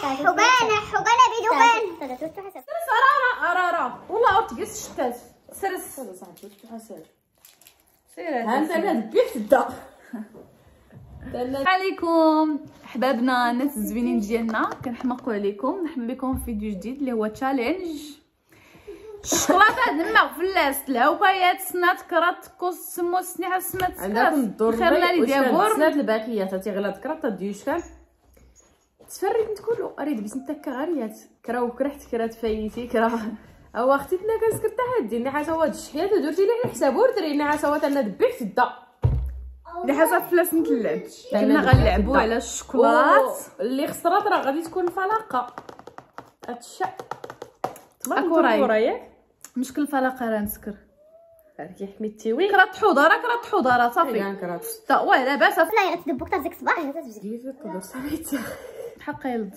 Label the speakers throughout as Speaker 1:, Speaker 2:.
Speaker 1: حبانة حبانة
Speaker 2: ارارا والله السلام عليكم. أحبابنا الناس الزوينين ديالنا كنحماقوا عليكم. نحن بكم في فيديو جديد اللي هو تشالنج الشوكولاته دماغ فلاس العوبايات سنات كرات كوس سمو سنيحه سمات
Speaker 3: عندكم الدور
Speaker 2: خيرنا لي ديابور
Speaker 3: سنات الباكيات تي غلا ذكرت ديو شكال تفريت تقولوا أريد بس نتكا غاريات كراو كرحت كرات فايتي كرا. أو اختيتنا كنسكرت هادي. ني حاسة واد الشحيات ودرتي لي الحساب. ودري ني حاسة واد أنا دبيت الدا
Speaker 2: اللي حسب فلاس نتلعب كنا
Speaker 3: لا.
Speaker 2: على الشوكولات.
Speaker 3: اللي خسرات راه غادي تكون فلاقة.
Speaker 2: أكو راي.
Speaker 3: رايك
Speaker 2: مشكل الفلاقه راه نسكر.
Speaker 3: كي حميتي وين
Speaker 2: كرات حضاره كرات حضاره صافي.
Speaker 3: كان كرات
Speaker 2: تا واه لاباس.
Speaker 1: لا يا تدبو كتر ديك الصباح
Speaker 3: جيت القدر سميتها
Speaker 2: حق يلد.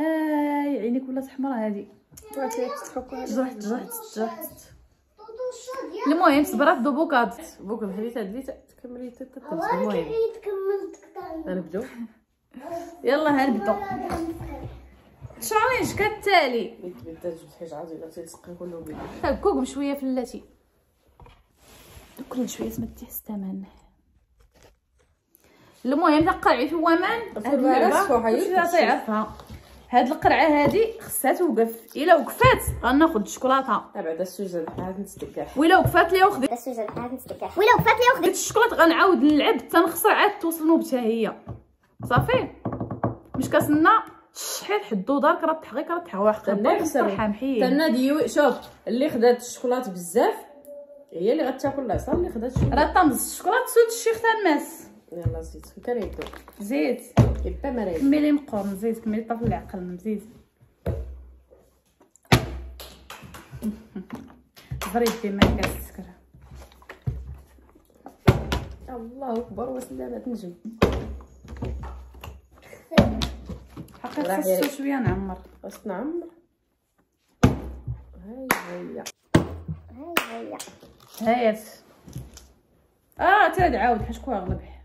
Speaker 2: آي عينيك ولات حمراء هادي. جرحت جرحت جرحت. المهم صبرات دوبوكات
Speaker 3: بوك الحديث هديت تكملي تتكلم المهم. غنبداو
Speaker 2: يلا هنبداو تشالنج كالتالي.
Speaker 3: بيدي
Speaker 2: هكوك بشويه في اللاتي. كل شوية سمتي الثمن المهم تقرعي في ومان هاد هاد القرعة هادي خصها توقف. إلا وقفات غناخد الشوكولاتة.
Speaker 3: بعد السوزه بحال نتسدكاح
Speaker 2: ولا وقفات ليا وخديت
Speaker 1: السوزه بحال نتسكح ولا وقفات لي وخدت
Speaker 2: الشوكولاتة غنعاود نلعب حتى نخسر عاد توصل نوبتها هي. صافي؟ مش كنسنى شحال حدو دار كرطح غير كرطح واحد
Speaker 3: تنا يخسر
Speaker 2: محيد
Speaker 3: تنا ديو شوف اللي خدات الشوكولات بزاف هي اللي غتاكل العصا اللي خدات الشوكولات.
Speaker 2: راه طنز الشوكولاته سود الشيخ تاع الماس.
Speaker 3: يلا زيد كان يبدو
Speaker 2: زيت.
Speaker 3: يبا مريض
Speaker 2: كملي مقرن زيد كملي طرف العقل مزيد. فريد ديما كتسكر
Speaker 3: الله أكبر وسلامة نجم.
Speaker 2: حقيقة
Speaker 3: راح
Speaker 2: خصو. شوية نعمر
Speaker 3: واش نعمر هاي هي
Speaker 1: هاي هي
Speaker 2: هايت آه تعاد عاود حاش كوا غلبح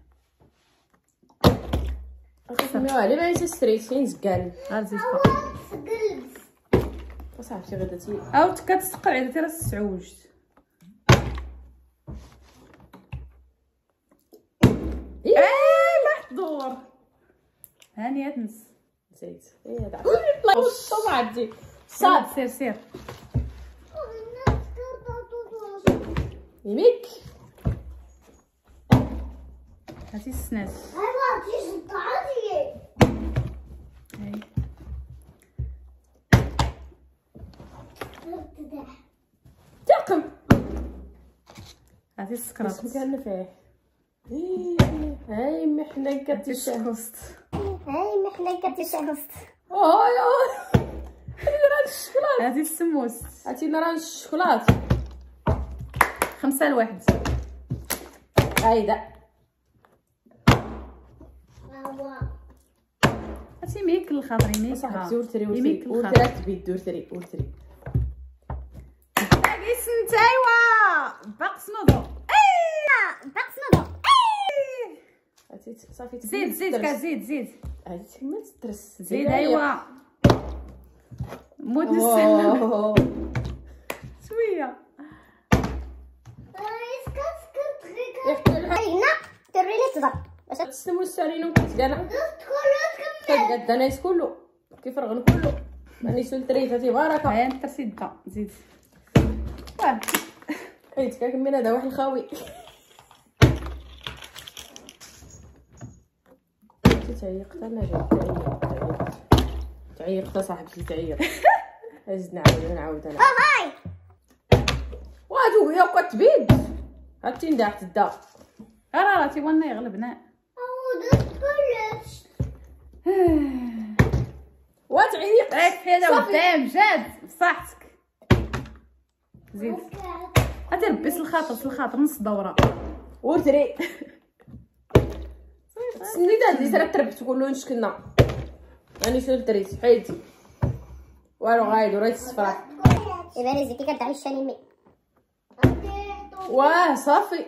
Speaker 3: سميوها علي ما ستريت فين زكان
Speaker 2: غير زيد فوق
Speaker 3: صاحبتي غداتي
Speaker 2: أو كتسقر عيدتي راه استعوجت اي محظور هانية تنس
Speaker 3: زيد إيه هذا الله يوصل عندي
Speaker 2: صاد سير سير
Speaker 3: يميك
Speaker 2: هاتي السنات هاي
Speaker 3: تاقم
Speaker 2: هاتي السكرات
Speaker 3: أنا فيه هاي محنا
Speaker 2: هاتي
Speaker 1: محلى كتشهست
Speaker 3: أوه يا راه الشوكولات.
Speaker 2: هاتي السموس.
Speaker 3: عرفتي راه الشوكولات.
Speaker 2: خمسة لواحد.
Speaker 3: هايدا
Speaker 2: هاتي ميك الخاطر يميك
Speaker 3: صاحبتي ورتري ورتري. ورتري تبيد ورتري ورتري.
Speaker 2: باقي سنت ايوا باقي سنوضو
Speaker 1: باقي سنوضو
Speaker 3: عرفتي صافي
Speaker 2: زيد زيد كاع زيد زيد.
Speaker 3: هادي تما تسترس
Speaker 2: زيد ايوا مود نستنى شوية.
Speaker 1: هنا تريني تضرب باش
Speaker 3: تسلموا السالين وكنت كاع كتقاد أنا كله. كيف رغن كله. ماني سلتري تاتي بركه
Speaker 2: هيا أنت سيدة زيد. واه
Speaker 3: حيت كنكمل هذا واحد الخاوي. تعيقت أنا جات تعيقت تعيقت صاحبتي تعيق. زيد نعاود نعاود أنا.
Speaker 1: هاي!
Speaker 3: وادو هي كتبيد هاتي نداحت الدا
Speaker 2: راه راه تيوانا يغلبنا.
Speaker 3: وتعيق.
Speaker 2: في هذا قدام جاد. بصحتك زيد. هاتي ربي الخاطر الخاطر نص دورة.
Speaker 3: ورتري تسني تهدي ترى تربت كلهم شكلنا راني شنو دريت حيدي والو غايدو راه تصفرات
Speaker 1: ايوا رزقتي كتعي الشاني مي.
Speaker 3: واه صافي.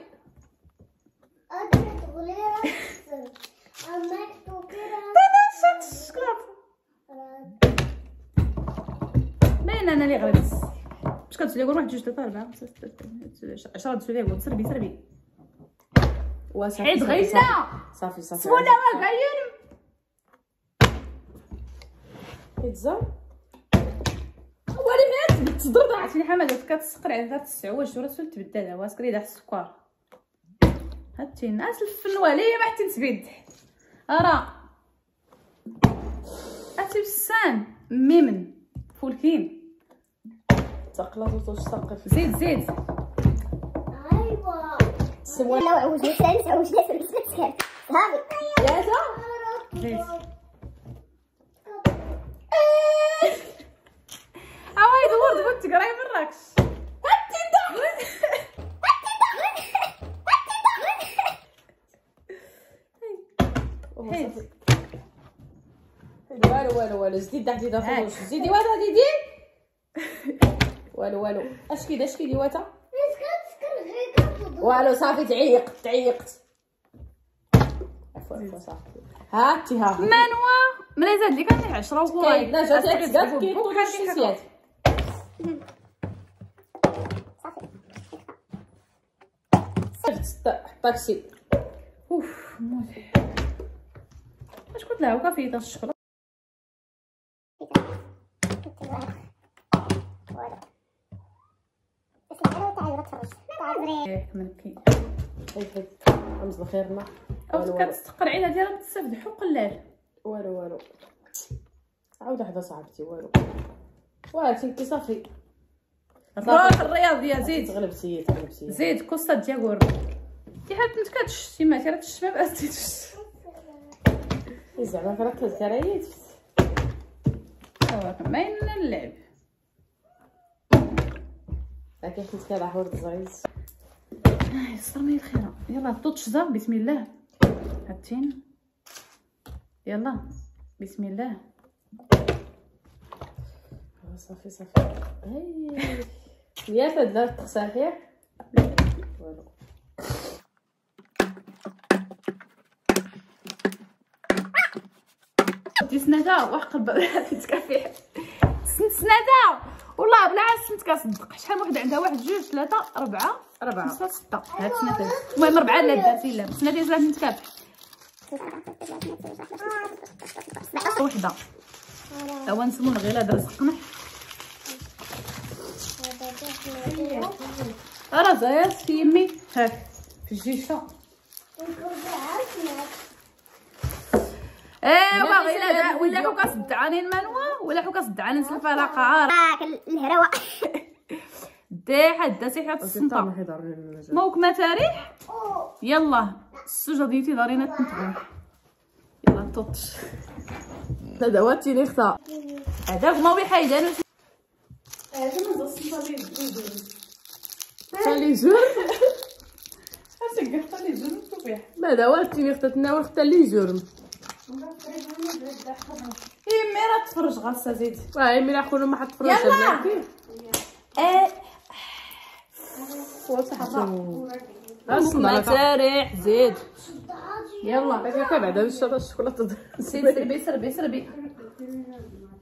Speaker 2: أنا اللي غلبت؟ باش كتسولي واحد جوج ثلاثة اربعه خمسه سته سبعه 10 تسولي تسربي تسربي.
Speaker 3: وصافي صافي،
Speaker 2: غينا
Speaker 3: صافي صافي
Speaker 2: سولا ما غاين
Speaker 3: بيتزا
Speaker 2: ولي ما تضرب عرفتي حماده كتسقر على ذات السعوه شورا سول تبدل هو سكري داح السكر هاتي الناس الفنوالي ما حتى تبيد ارا هاتي بسان ميمن فولكين
Speaker 3: تقلات وتسقف
Speaker 2: زيد زيد
Speaker 1: ايوا
Speaker 3: سوا
Speaker 1: لا عوج لي ثاني عوج لي ثاني سكر هذه
Speaker 3: يا تا
Speaker 2: زيد هاي دور دبوت تقراي مراكش
Speaker 3: والو والو. والو زيدي تحت يدا فوش زيدي واتا ديدي والو والو. اش كيدا اش كيدي واتا. والو صافي تعيق تعيقت عفوا عفوا صافي. هاتي ها.
Speaker 2: منوى ملي زاد لي كان 10 وكوراي
Speaker 3: كاين لا جات كاع كيطول الشمسيات صيفط الطاكسي
Speaker 2: أوف موتي أش قلت لها؟ وكا في أو ديالها قلال
Speaker 3: والو. والو عاود وحدة صاحبتي والو. وهاتي انت صافي.
Speaker 2: روح الرياضيه زيد.
Speaker 3: تغلبتي تغلبتي.
Speaker 2: زيد كوستا دياغور تي حد أنت كتشتي ما راه الشباب استيتش
Speaker 3: زعما راه كتكرايت
Speaker 2: هو كمان اللعب.
Speaker 3: راه كيف كنت كنلعب ورد زغيز
Speaker 2: يسر مي الخيرة يلا طوط شزا بسم الله. هاتين. يلا بسم الله.
Speaker 3: صافي صافي. هاي ياك هاد لا التقساحير والو.
Speaker 2: دي سنادا وحق الباب تكافي سنادا والله بلا عاد كنصدق. شحال من وحدة عندها؟ واحد جوج ثلاثة أربعة.
Speaker 3: أربعة.
Speaker 2: خمسة ستة. هاد سنادا المهم أربعة لا درتي لا. سنادين ثلاثة نتكافح وحدة. هو نسمو الغيلا رزقنا راه زايد في يمي. هاك في الجيشة. ايوا غيلا ولا حو كصدعاني المنوى ولا حو نسلف على قعار
Speaker 1: راك الهروة
Speaker 2: دي حدا سي حيت الصنطة موك ما تاريح يلا السوجة ديتي دارينا تنتغل يلا توطش
Speaker 3: هذا هو التيني اختار
Speaker 2: هذاك ما بيحيدانو
Speaker 3: خلي
Speaker 2: صبيح
Speaker 3: هذا هو التيني اختار تناول اختار لي زورم
Speaker 2: هي مي راه تفرج غرسه زيد.
Speaker 3: واي ملي أخونا ما حط فروش
Speaker 2: يلا. إيه ما تاريح زيد. يلا.
Speaker 3: هكا بعدا الشطه الشوكولاتة.
Speaker 2: سير سربي سربي سربي.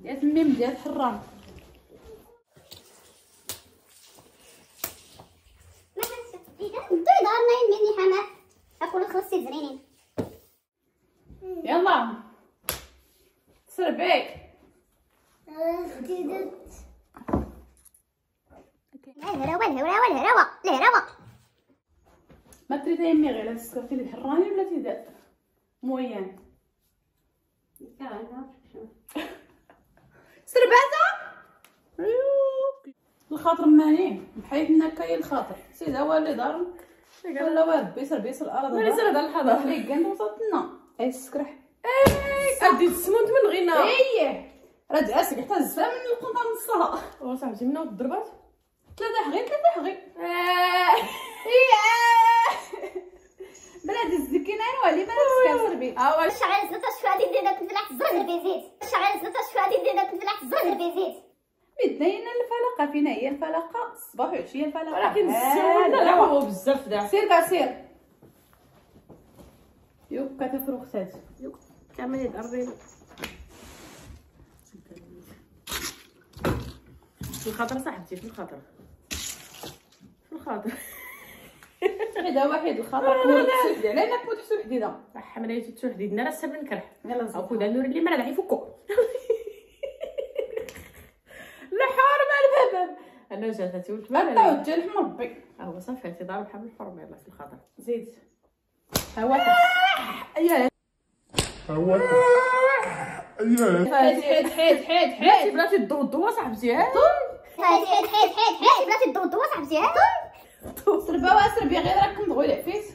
Speaker 2: يا تميم ديال حرام
Speaker 1: انتو دارنا مني حمام اكل خلصي زرينين
Speaker 2: يلا.
Speaker 1: الهروة الهروة الهروة الهروة
Speaker 2: ما تريد يمي غير لا تسكرتي لي حراني ولا تيدا مويان سرباتة الخاطر ماني بحيث انك هي الخاطر. سيد هو اللي دار ولا واد بيسر بيسر الأرض
Speaker 3: ولا يسر هذا الحضر.
Speaker 2: اللي كان وصلتنا اي سكرح
Speaker 3: ادي السمنت من غينا
Speaker 2: إيه راه اسك حتى الزفه من القنطه نصها
Speaker 3: هو صاحبتي منو ضربات
Speaker 2: ثلاثة حغي ثلاثة حغي إيه بلاد الزكينة وعلي ما نسكر سربي
Speaker 1: شعل زلطة شوادي دينا تنفلح الزهر بيزيد شعل زلطة شوادي دينا تنفلح الزهر بيزيد
Speaker 2: بدينا الفلقة فينا هي الفلقة الصباح وعشية الفلقة
Speaker 3: ولكن
Speaker 2: هذا
Speaker 3: السمنت
Speaker 2: هو.
Speaker 3: بزاف داع
Speaker 2: سير كاع سير يوك. كتفرو ختات
Speaker 3: كامل يدربين في الخاطر صاحبتي في الخاطر. في الخاطر.
Speaker 2: حدا واحد الخطر كون تسد علينا كون تحسب حديدة.
Speaker 3: حمليتي تحديدنا راه السبب نكره
Speaker 2: يلا
Speaker 3: أو
Speaker 2: زيد
Speaker 3: كودا نور اللي مرا يفكو لا حار ما الباب أنا جاتها ولد ما
Speaker 2: عطاو الجرح من ربي
Speaker 3: هو صافي انت ضارب حبل الحرمة يلا في الخاطر.
Speaker 2: زيد. ها واحد.
Speaker 3: يا
Speaker 2: حيد حيد حيد حيد
Speaker 3: بلاتي
Speaker 2: حيد
Speaker 3: بلاتي الضو الضو صاحبتي ها
Speaker 1: حيد حيد حيد حيد حيد بلاتي الضوء صاحبتي ها
Speaker 2: سربا واسربي غير راكم عفيت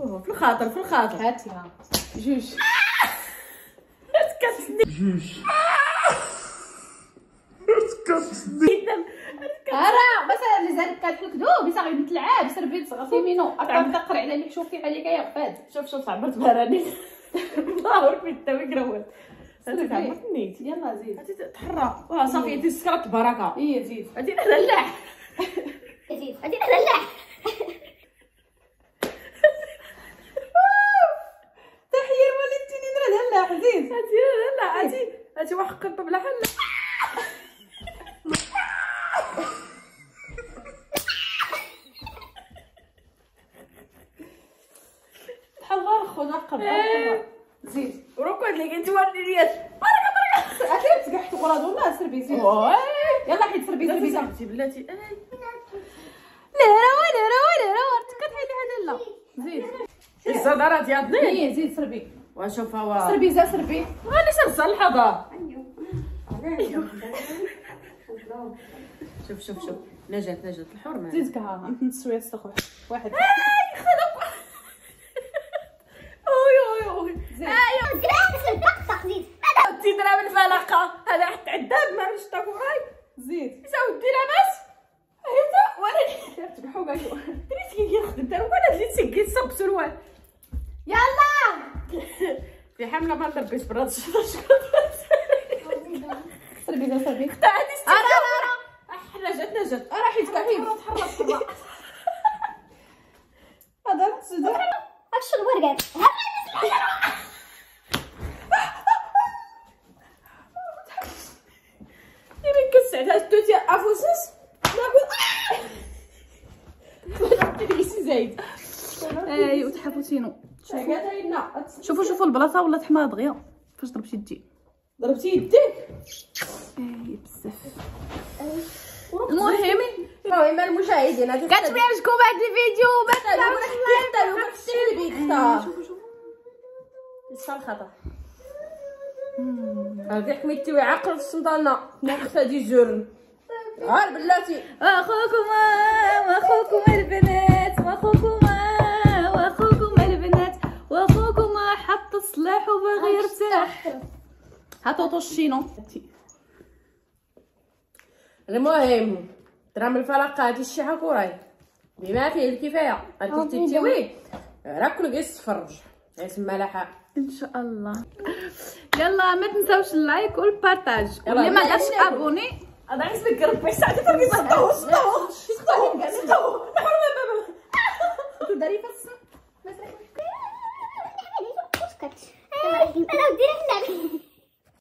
Speaker 3: أوه، في الخاطر في الخاطر
Speaker 2: هاتي ها جوج راه مثلا اللي زاد كتحكدو بيصا غير نتلعب سربي تصغسي منو اطعم تقر على اللي شوفي عليك يا فاد.
Speaker 3: شوف شوف عبرت بهراني ظاهر في التوي قروات هاتي عبرت نيت
Speaker 2: يلا زيد.
Speaker 3: هاتي تحرى. واه صافي انت سكرت بركة.
Speaker 2: إيه زيد.
Speaker 3: هاتي نلح
Speaker 1: زيد غادي نهلا
Speaker 2: تحير وليتيني نرد هلا زيد.
Speaker 3: هاتي لا هاتي هاتي واحد قبه بلا حل
Speaker 2: بحال غير خونا قبل زيد
Speaker 3: وركض لك انت ورني رياش
Speaker 2: أكيد تقحت غراض ولا سربي زيد يلا حيد سربي سربي
Speaker 3: بلاتي. بلاتي
Speaker 2: لا راه ولا راه ولا راه كتحيد هذا لا. زيد.
Speaker 3: الصدرات يا ضنين
Speaker 2: إيه زيد سربي.
Speaker 3: وشوف هو.
Speaker 2: سربي زا سربي.
Speaker 3: غادي سنسى الحضا شوف شوف شوف. نجات نجات. الحرمة.
Speaker 2: زيد كها نتسوي السخوح واحد.
Speaker 3: سروال
Speaker 2: يلا!
Speaker 3: في حملة ما نلبس براد
Speaker 2: سربي زا سربي
Speaker 3: هادي
Speaker 2: ارا ارا
Speaker 3: إحنا جات
Speaker 2: ارا حيد. كحيد هذا تسدو
Speaker 1: هاك الشغل ورقات
Speaker 3: يمين كسعت هاد توتي افوسس
Speaker 2: أي وتحفوتينو شوفوا شوفوا البلاصة ولات حماضه دغيا. فاش ضربتي يدي؟
Speaker 3: ضربتي يديك
Speaker 2: اي بزاف. المهم
Speaker 3: المهم المشاهدين
Speaker 2: كتبي عجبكم هذا الفيديو ما
Speaker 3: لسه الخطأ؟ هذه حميتي ويعقل في الصندانة ناقص هادي جرن عار بلاتي.
Speaker 2: واخوكما واخوكما البنات واخوكما الصلاح وباغي يرتاح. هاتو الشينو.
Speaker 3: المهم درام الفلقة هادي الشيحة كوراي. بما فيه الكفاية هادي تيتيوي راه كل جالس تفرج. تسمى لها
Speaker 2: إن شاء الله. يلا ما تنساوش اللايك والبارطاج
Speaker 3: يلا،
Speaker 2: واللي ما دارش. أبوني.
Speaker 3: أنا عايز نقرب. بس ساعتي تربي صدقوا صدقوا. صدقوا. صدقوا.
Speaker 2: داري بس
Speaker 1: kaç. Ee, ben o direkt